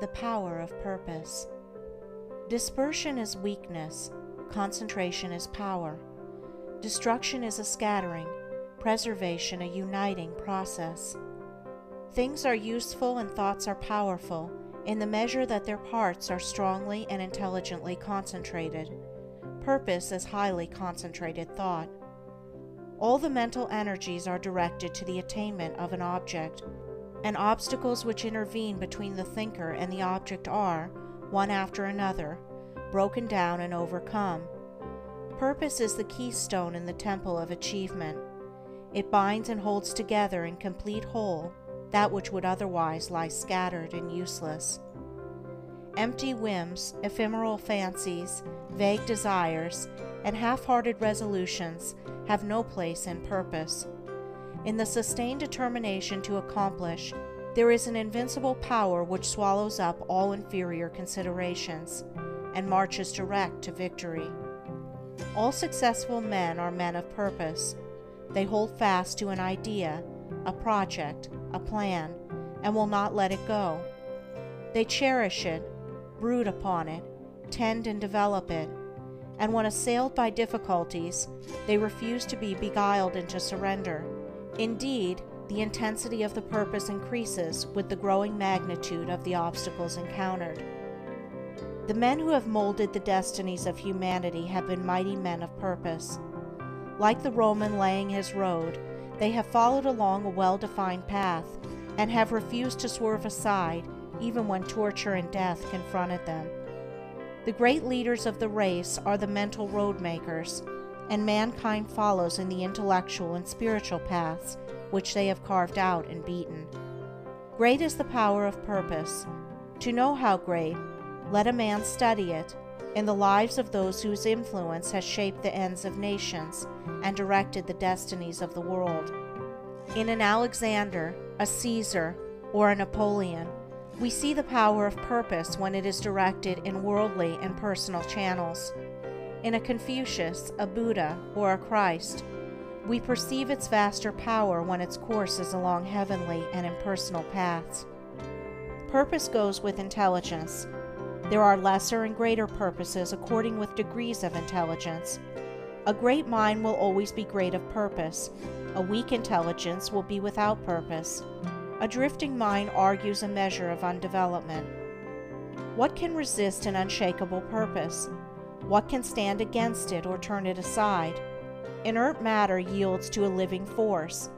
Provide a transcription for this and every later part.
The power of purpose. Dispersion is weakness, concentration is power. Destruction is a scattering, preservation a uniting process. Things are useful and thoughts are powerful in the measure that their parts are strongly and intelligently concentrated. Purpose is highly concentrated thought. All the mental energies are directed to the attainment of an object, and obstacles which intervene between the thinker and the object are, one after another, broken down and overcome. Purpose is the keystone in the temple of achievement. It binds and holds together in complete whole that which would otherwise lie scattered and useless. Empty whims, ephemeral fancies, vague desires, and half hearted resolutions have no place in purpose. In the sustained determination to accomplish, there is an invincible power which swallows up all inferior considerations and marches direct to victory. All successful men are men of purpose. They hold fast to an idea, a project, a plan, and will not let it go. They cherish it, brood upon it, tend and develop it, and when assailed by difficulties, they refuse to be beguiled into surrender. Indeed, the intensity of the purpose increases with the growing magnitude of the obstacles encountered. The men who have molded the destinies of humanity have been mighty men of purpose. Like the Roman laying his road, they have followed along a well defined path and have refused to swerve aside even when torture and death confronted them. The great leaders of the race are the mental road makers, and mankind follows in the intellectual and spiritual paths which they have carved out and beaten. Great is the power of purpose. To know how great, let a man study it in the lives of those whose influence has shaped the ends of nations and directed the destinies of the world. In an Alexander, a Caesar, or a Napoleon, we see the power of purpose when it is directed in worldly and personal channels. In a Confucius, a Buddha, or a Christ, we perceive its vaster power when its course is along heavenly and impersonal paths. Purpose goes with intelligence, there are lesser and greater purposes according with degrees of intelligence. A great mind will always be great of purpose. A weak intelligence will be without purpose. A drifting mind argues a measure of undevelopment. What can resist an unshakable purpose? What can stand against it or turn it aside? Inert matter yields to a living force,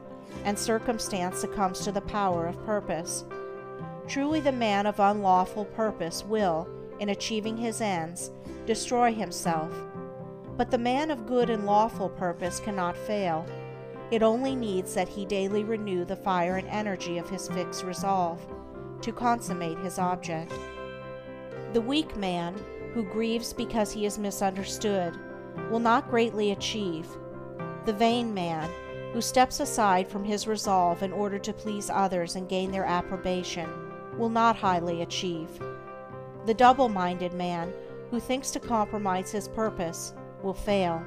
and circumstance succumbs to the power of purpose. Truly, the man of unlawful purpose will, in achieving his ends, destroy himself. But the man of good and lawful purpose cannot fail. It only needs that he daily renew the fire and energy of his fixed resolve to consummate his object. The weak man, who grieves because he is misunderstood, will not greatly achieve. The vain man, who steps aside from his resolve in order to please others and gain their approbation, will not highly achieve. The double minded man, who thinks to compromise his purpose, will fail.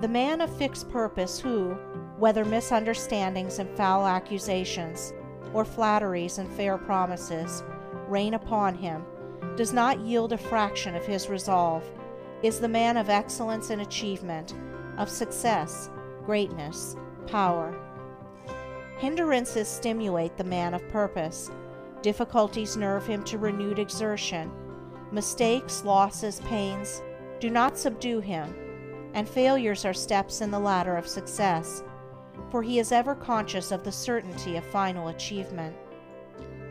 The man of fixed purpose who, whether misunderstandings and foul accusations, or flatteries and fair promises, rain upon him, does not yield a fraction of his resolve, is the man of excellence and achievement, of success, greatness, power. Hindrances stimulate the man of purpose Difficulties nerve him to renewed exertion. Mistakes, losses, pains do not subdue him, and failures are steps in the ladder of success, for he is ever conscious of the certainty of final achievement.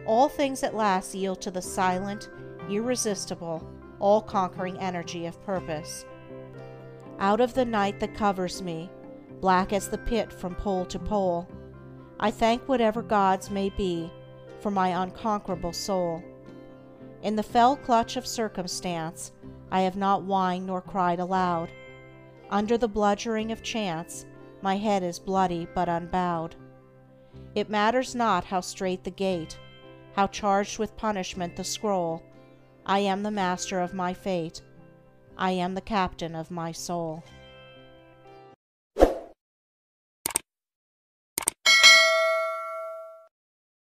All things at last yield to the silent, irresistible, all conquering energy of purpose. Out of the night that covers me, black as the pit from pole to pole, I thank whatever gods may be for my unconquerable soul. In the fell clutch of circumstance, I have not whined nor cried aloud. Under the bludgeoning of chance, my head is bloody but unbowed. It matters not how strait the gate, how charged with punishment the scroll, I am the master of my fate, I am the captain of my soul.